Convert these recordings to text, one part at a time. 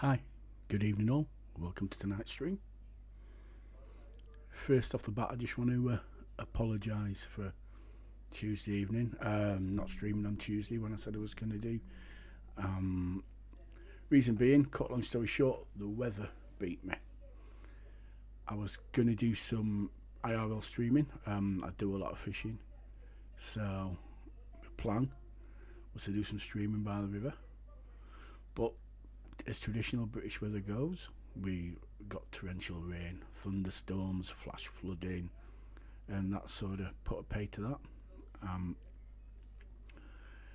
Hi, good evening all. Welcome to tonight's stream. First off the bat, I just want to uh, apologise for Tuesday evening. Um, not streaming on Tuesday when I said I was going to do. Um, reason being, cut long story short, the weather beat me. I was going to do some IRL streaming. Um, I do a lot of fishing, so the plan was to do some streaming by the river. But as traditional British weather goes, we got torrential rain, thunderstorms, flash flooding, and that sort of put a pay to that. Um,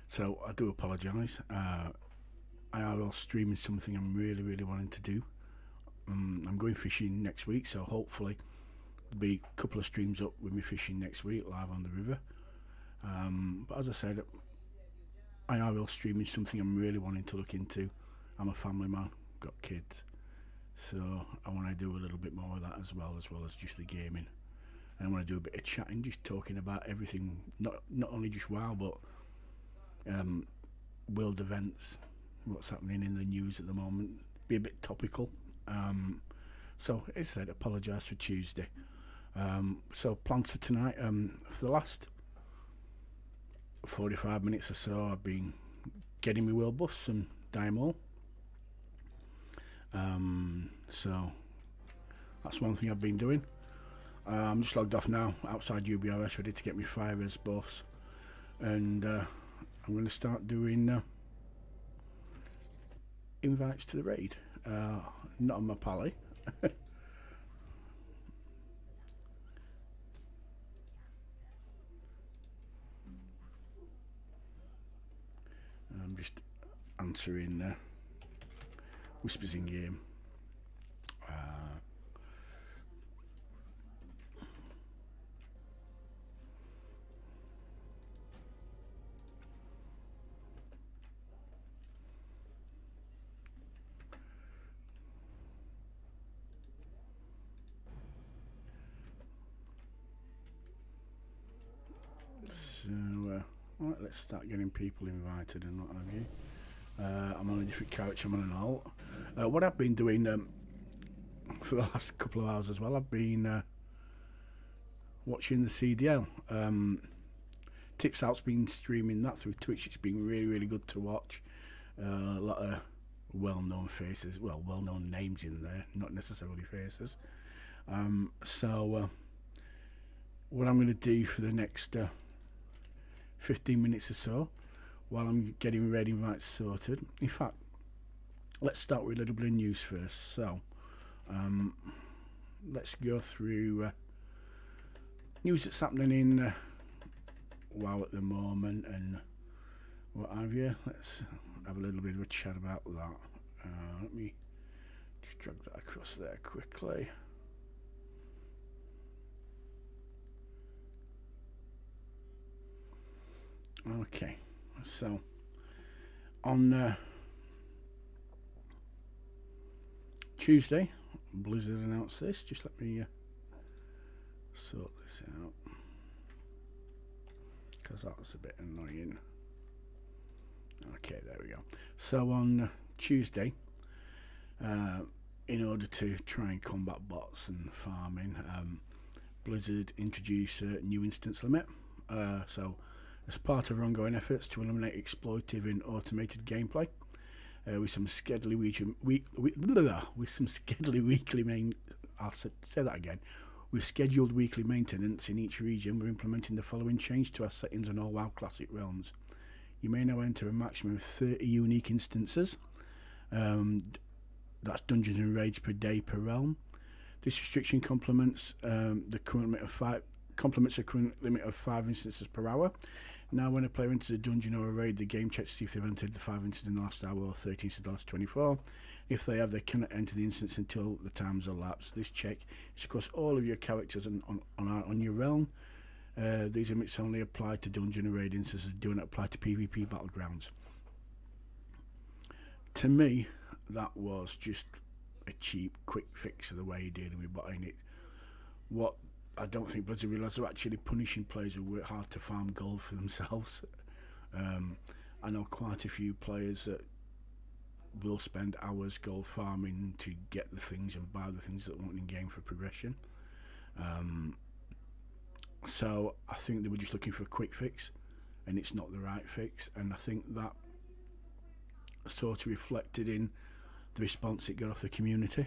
so I do apologise. Uh, IRL streaming something I'm really, really wanting to do. Um, I'm going fishing next week, so hopefully there'll be a couple of streams up with me fishing next week live on the river. Um, but as I said, IRL streaming is something I'm really wanting to look into. I'm a family man, got kids, so I want to do a little bit more of that as well, as well as just the gaming. And I want to do a bit of chatting, just talking about everything, not not only just WoW, but um, world events, what's happening in the news at the moment, be a bit topical. Um, so, as I said, apologise for Tuesday. Um, so, plans for tonight. Um, for the last 45 minutes or so, I've been getting my world buffs and Dynamo. Um, so that's one thing I've been doing. Uh, I'm just logged off now outside UBRS, ready to get my fire res buffs, and uh, I'm going to start doing uh, invites to the raid. Uh, not on my pally. I'm just answering uh, whispers in game. Uh, so, uh, right, let's start getting people invited and what have you. Uh, I'm on a different couch, I'm on an alt. Uh, what I've been doing um, for the last couple of hours as well, I've been uh, watching the CDL. Um, Tips Out's been streaming that through Twitch. It's been really, really good to watch. Uh, a lot of well-known faces, well, well-known names in there, not necessarily faces. Um, so, uh, what I'm going to do for the next uh, 15 minutes or so, while I'm getting ready invites sorted. In fact, let's start with a little bit of news first. So, um, let's go through uh, news that's happening in uh, WoW at the moment and what have you. Let's have a little bit of a chat about that. Uh, let me just drag that across there quickly. Okay, so on uh, Tuesday, Blizzard announced this. Just let me uh, sort this out because that was a bit annoying. Okay, there we go. So on uh, Tuesday, uh, in order to try and combat bots and farming, um, Blizzard introduced a new instance limit. Uh, so as part of our ongoing efforts to eliminate exploitive and automated gameplay. Uh, with some scheduled week, week, week with some scheduled weekly main I'll say, say that again with scheduled weekly maintenance in each region we're implementing the following change to our settings on all WoW classic realms you may now enter a maximum of 30 unique instances um, that's dungeons and raids per day per realm this restriction complements um, the current limit of five complements the current limit of five instances per hour now, when a player enters a dungeon or a raid, the game checks to see if they've entered the 5 instances in the last hour or 13 instances in the last 24. If they have, they cannot enter the instance until the time's elapsed. This check is across all of your characters on, on, on, on your realm. Uh, these limits only apply to dungeon and raid instances, do not apply to PvP battlegrounds. To me, that was just a cheap, quick fix of the way you're dealing with buying it. What I don't think Blizzard realise they're actually punishing players who work hard to farm gold for themselves. Um, I know quite a few players that will spend hours gold farming to get the things and buy the things that want in game for progression. Um, so I think they were just looking for a quick fix, and it's not the right fix. And I think that sort of reflected in the response it got off the community.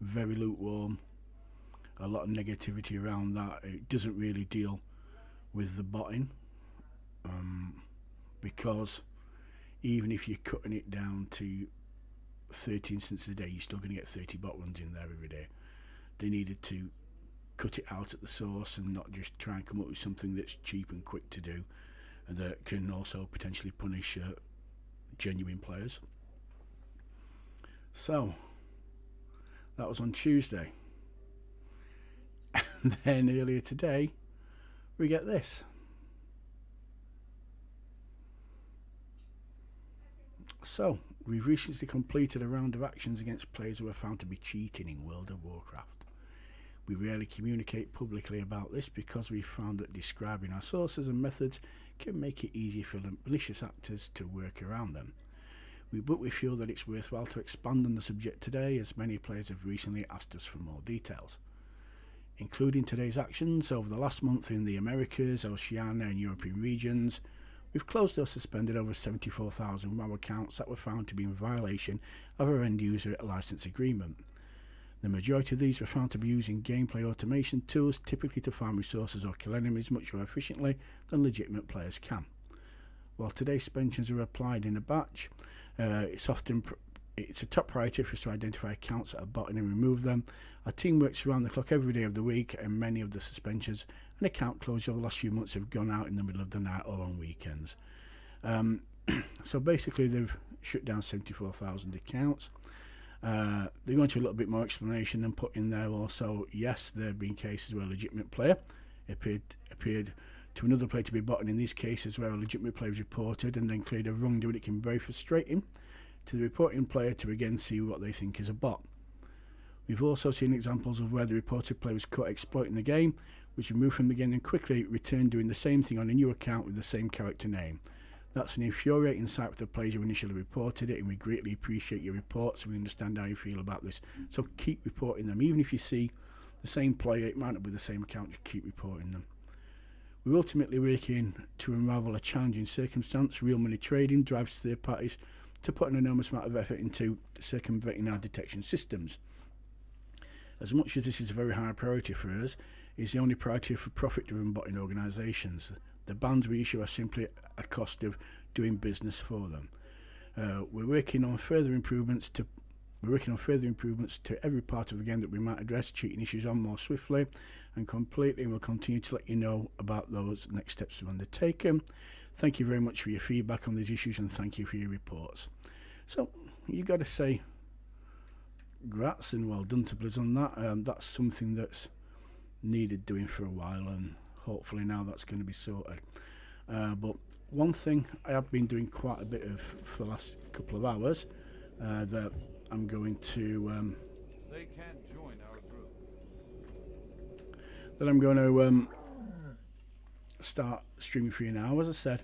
Very lukewarm, a lot of negativity around that. It doesn't really deal with the botting um, because even if you're cutting it down to 13 cents a day, you're still going to get 30 bot runs in there every day. They needed to cut it out at the source and not just try and come up with something that's cheap and quick to do and that can also potentially punish uh, genuine players. So, that was on Tuesday. And then earlier today, we get this. So, we've recently completed a round of actions against players who were found to be cheating in World of Warcraft. We rarely communicate publicly about this because we found that describing our sources and methods can make it easy for malicious actors to work around them. We, but we feel that it's worthwhile to expand on the subject today as many players have recently asked us for more details. Including today's actions over the last month in the Americas, Oceania and European regions, We've closed or suspended over 74,000 WoW accounts that were found to be in violation of our end user license agreement. The majority of these were found to be using gameplay automation tools, typically to farm resources or kill enemies much more efficiently than legitimate players can. While today's suspensions are applied in a batch, uh, it's often it's a top priority for us to identify accounts that are botting and remove them. Our team works around the clock every day of the week, and many of the suspensions and account closures over the last few months have gone out in the middle of the night or on weekends. Um, so basically, they've shut down 74,000 accounts. Uh, they go into a little bit more explanation and put in there also, yes, there have been cases where a legitimate player appeared appeared to another player to be botting in these cases where a legitimate player was reported and then cleared a wrongdoing. It can be very frustrating to the reporting player to again see what they think is a bot. We've also seen examples of where the reported player was caught exploiting the game, which removed from the game and quickly returned doing the same thing on a new account with the same character name. That's an infuriating sight for the players who initially reported it, and we greatly appreciate your reports and we understand how you feel about this. So keep reporting them. Even if you see the same player, it might not be the same account, just keep reporting them. We're ultimately working to unravel a challenging circumstance. Real money trading drives third parties to put an enormous amount of effort into circumventing our detection systems. As much as this is a very high priority for us, is the only priority for profit-driven botting organisations. The bans we issue are simply a cost of doing business for them. Uh, we're working on further improvements to we're working on further improvements to every part of the game that we might address cheating issues on more swiftly and completely and we'll continue to let you know about those next steps we've undertake. Thank you very much for your feedback on these issues and thank you for your reports. So you've got to say grats and well done to Blizz on that. Um, that's something that's needed doing for a while and hopefully now that's going to be sorted. Uh, but one thing I have been doing quite a bit of for the last couple of hours uh, that I'm going to um, they can't join our group. that I'm going to um, start streaming for you now. As I said,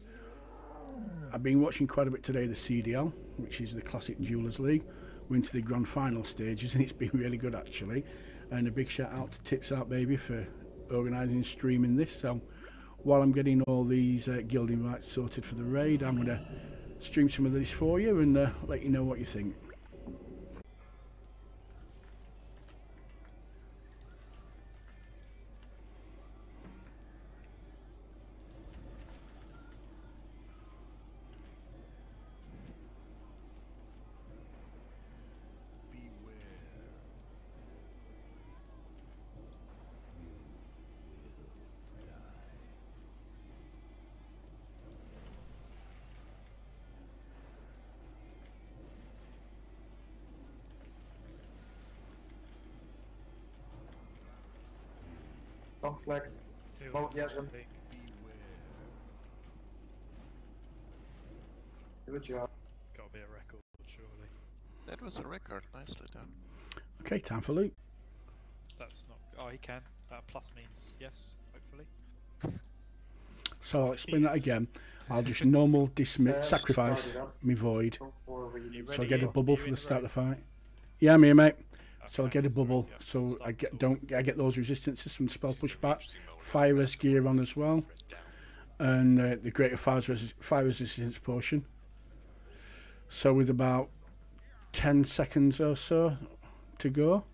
I've been watching quite a bit today the CDL, which is the Classic Duelers League. We're into the grand final stages and it's been really good actually. And a big shout out to Tips Out Baby for organising streaming this. So while I'm getting all these uh, guild invites sorted for the raid, I'm going to stream some of this for you and uh, let you know what you think. Conflict. Mołgierzem. Good job. Gotta be a record, surely. That was a record, nicely done. Okay, time for loot. That's not. Oh, he can. That plus means yes, hopefully. So I'll explain that again. I'll just normal dismiss, sacrifice me void, Go for over. You need So I get a bubble for the the start of the fight. Yeah, I'm mate. So I get a bubble, so I get don't I get those resistances from spell pushback, fire res gear on as well, and uh, the greater fire, res- fire resistance potion. So with about ten seconds or so to go,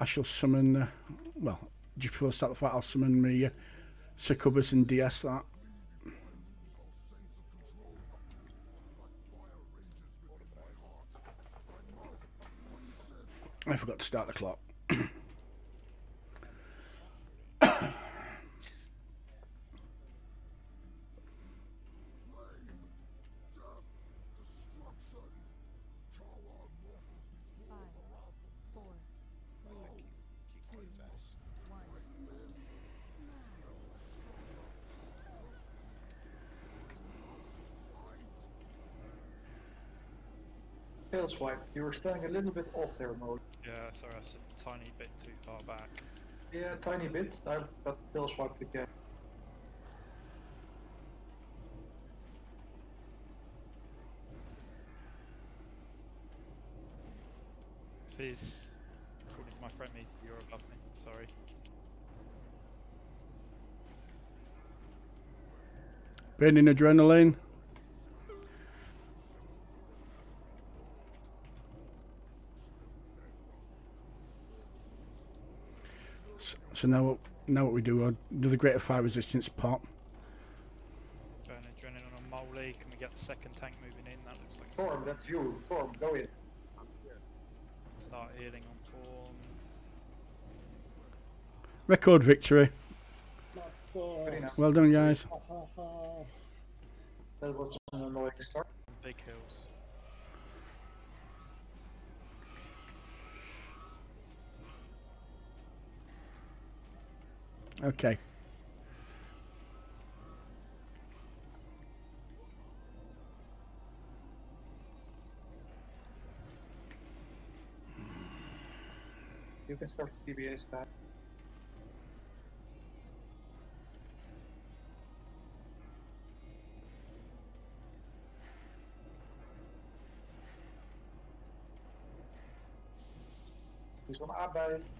I shall summon. Uh, well, just before I start the fight, I'll summon me uh, succubus and DS that. I forgot to start the clock. Swipe. You were standing a little bit off there, Mo. Yeah, sorry, that's a tiny bit too far back. Yeah, tiny bit. I've got tail swiped again. Fizz, according to my friend, me, you're above me. Sorry. Burning adrenaline. So, so now, what- now what we do? I'll do the greater fire resistance pot. Burn adrenaline on Molly. Can we get the second tank moving in? That looks like it's Torm, that's you. Torm, go in. start healing on Torm. Record victory. Well done, guys. That was an annoying start. Big hills. Okay. You can start PBAs back. He's on A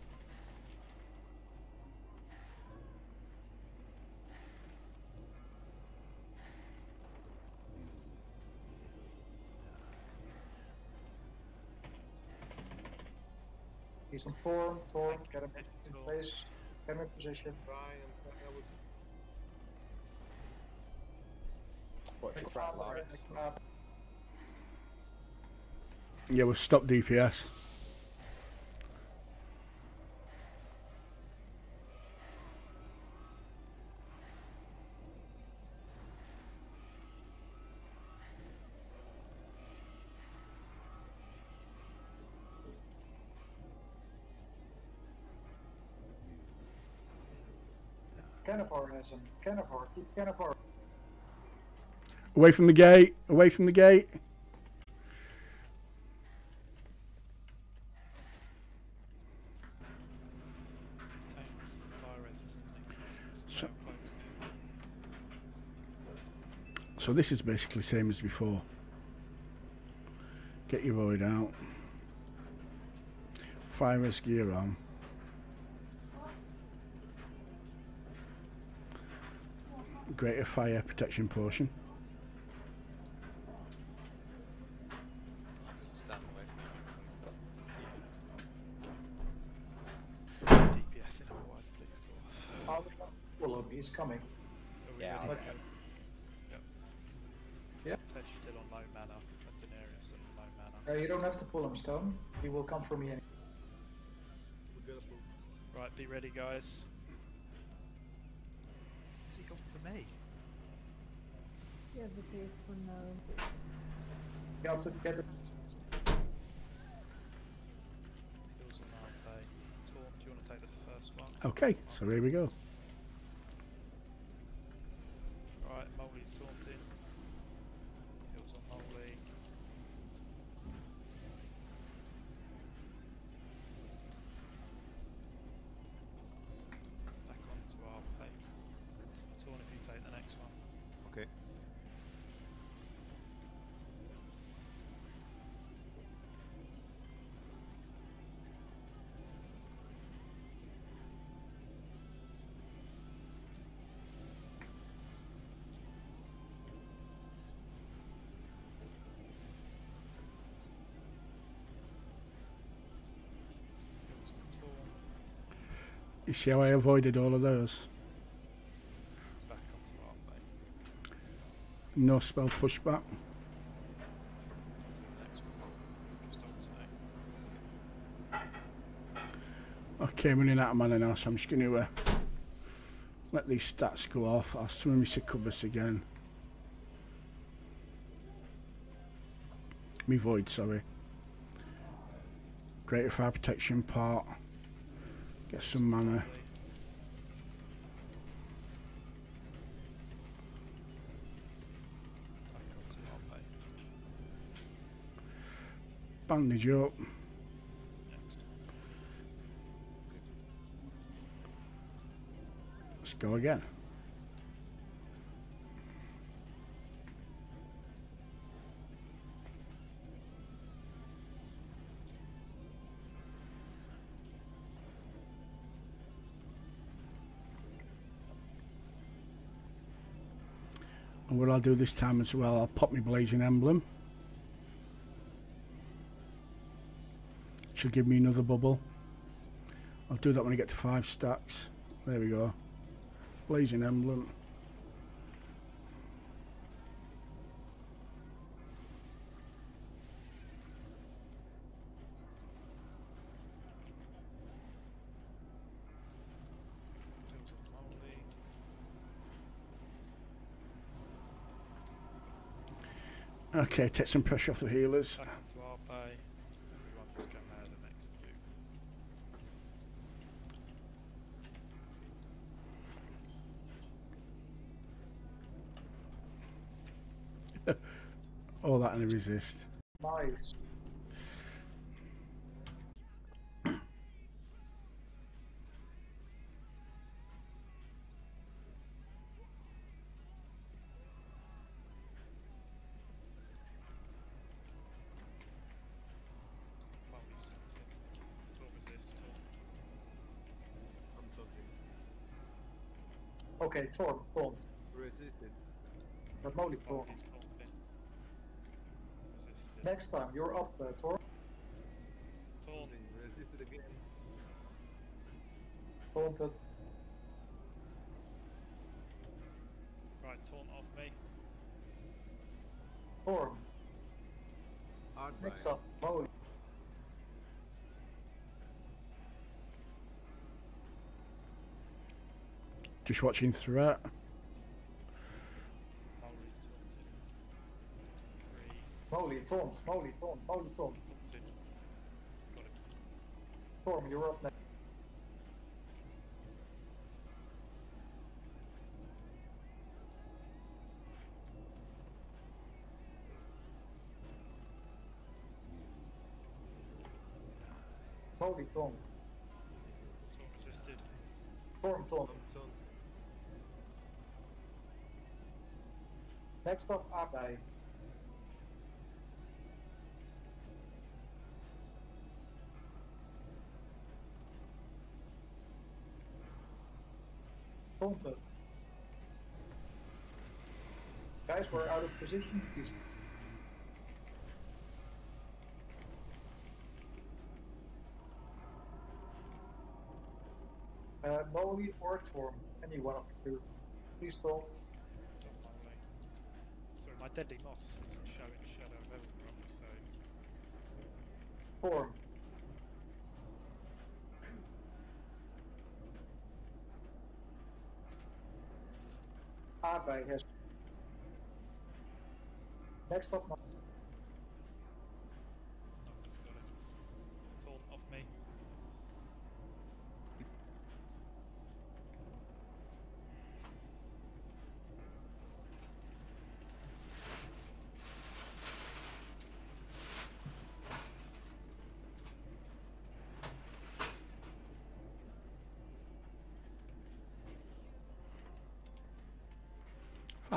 bij. He's on form, form, get him in Cool. place, get him in position. Watch your front lines. Yeah, we've stopped DPS. Canavar has keep Canavar. Away from the gate. Away from the gate. So- this is basically same as before. Get your void out. Fire res gear on. Greater fire protection potion. Stand away. DPS in otherwise, please. Cool. I'll pull him, he's coming. Are we Yeah, ready? Okay. Yep. Yep. Tesh still on low mana. and Daenerys on low mana. Uh, you don't have to pull him, Stone. He will come for me anyway. Right, be ready, guys. Me? He has a face for no. You have to get it. Hills on RFA. Torm, do you want to take the first one? Okay, so here we go. You see how I avoided all of those? No spell pushback. Okay, I'm running out of mana now, so I'm just going to uh, let these stats go off. I'll swim my succubus again. Me void, sorry. Greater fire protection part. Get some mana. Bandage up. Let's go again. I'll do this time as well, I'll pop my blazing emblem. Should give me another bubble. I'll do that when I get to five stacks. There we go. Blazing emblem. Okay, take some pressure off the healers. Back onto our bay. Everyone just go mad and execute. All that and a resist. Nice. Okay, Torm, taunt. Resisted. But Molly taunt. Resisted. Next time, you're up, uh, Torm. Taunt. Resisted again. Taunted. Right, taunt off me. Torm. Hard Next up, Just watching threat. Holy taunted. Three. Molly, taunt. Molly, taunt. Molly, taunt. Taunted. Got it. Torm, you're up next. Molly, taunt. Taunt resisted. Torm, taunt. Next up, Abai. Taunted. Guys, we're out of position, please. Uh, Molly or Torm, any one of two. Please taunt. Taunt Moly. Sorry, my deadly moss isn't showing Shadow of Ebonroc, so Form. Abai has. Next up, nothing's got it. Taunt off me.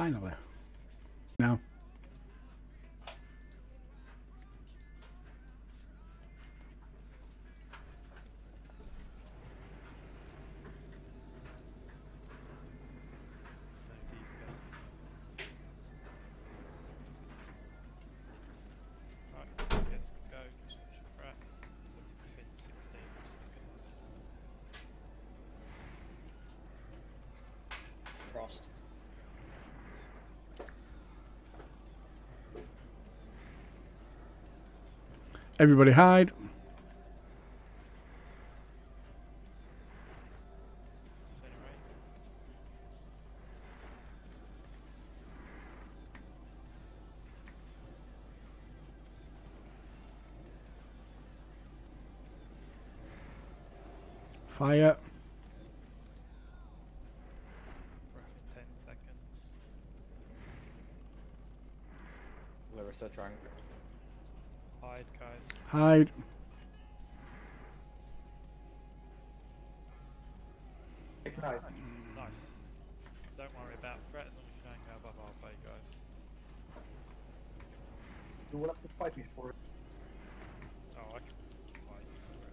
Finally. Everybody hide. Fire. 10 seconds. Larissa drunk. Ignite. Nice. Don't worry about threats as long as you don't go above our pay, guys. You will have to fight me for it. Oh, I can fight for it.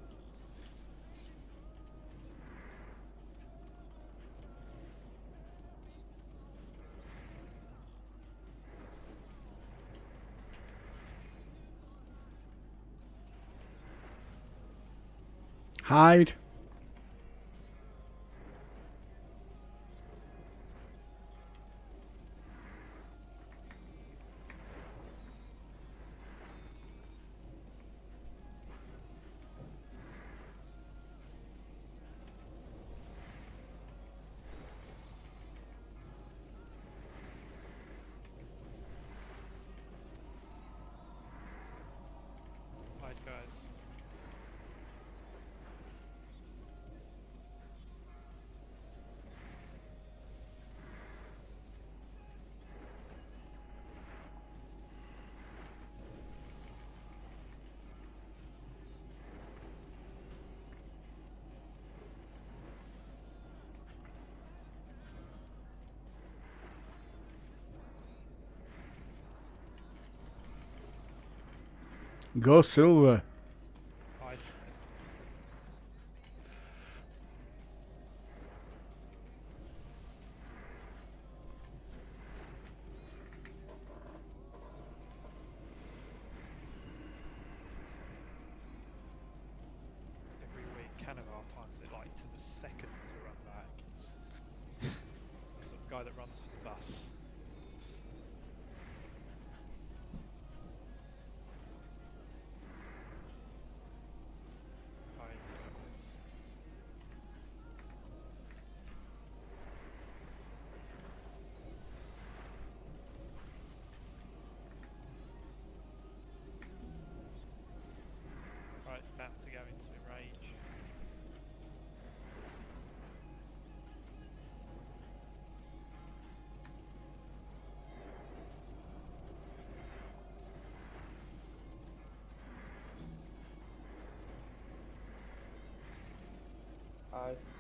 Hide. Hide, sort of guy that runs for the bus. It's about to go into a rage. Hide.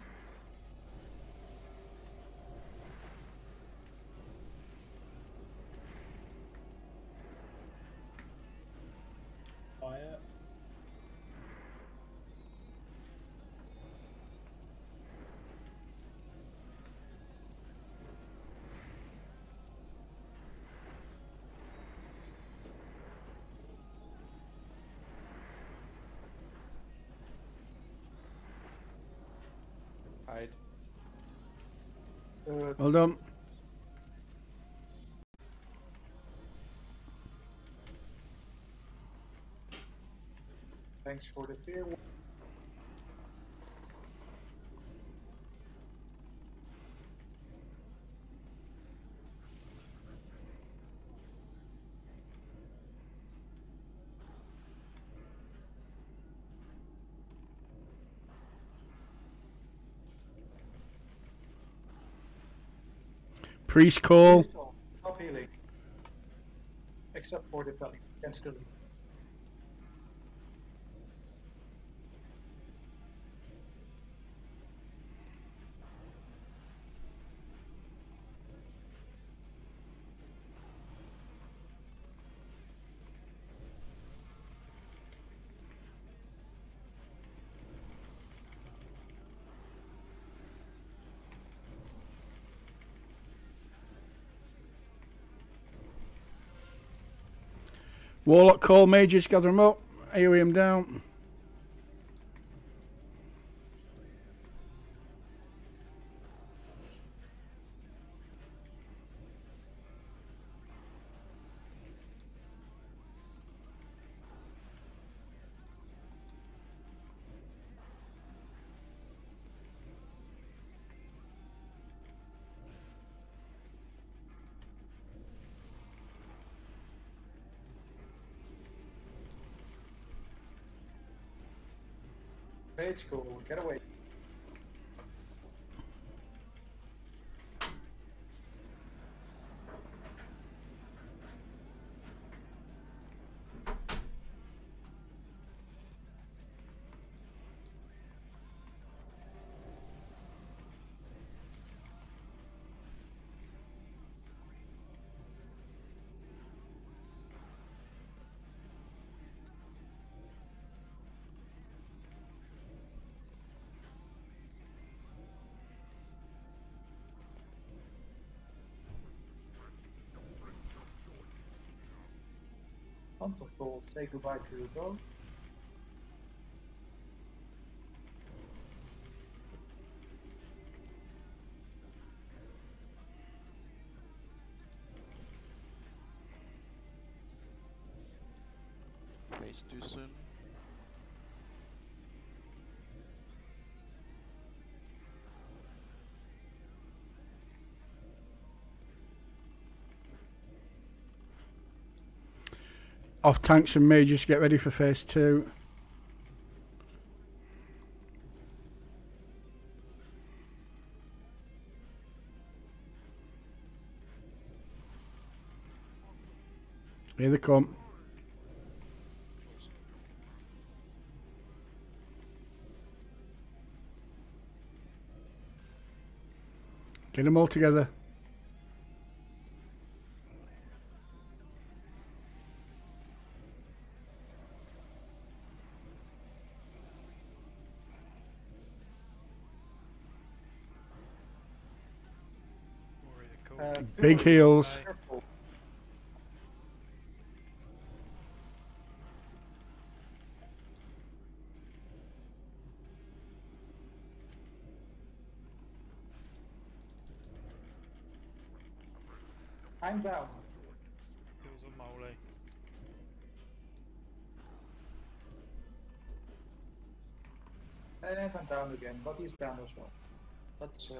Hold on. thanks for the fear. Priest call. Healing. Except for the belly. Can still heal. Warlock call. Mages gather them up. AoE them down. Page cool, get away. Call, say goodbye to your dog. Off tanks and majors, get ready for phase two. Here they come. Get them all together. Big Fury, heels. I'm down. Heals on Moley. And I'm down again, but he's down as well. Let's uh,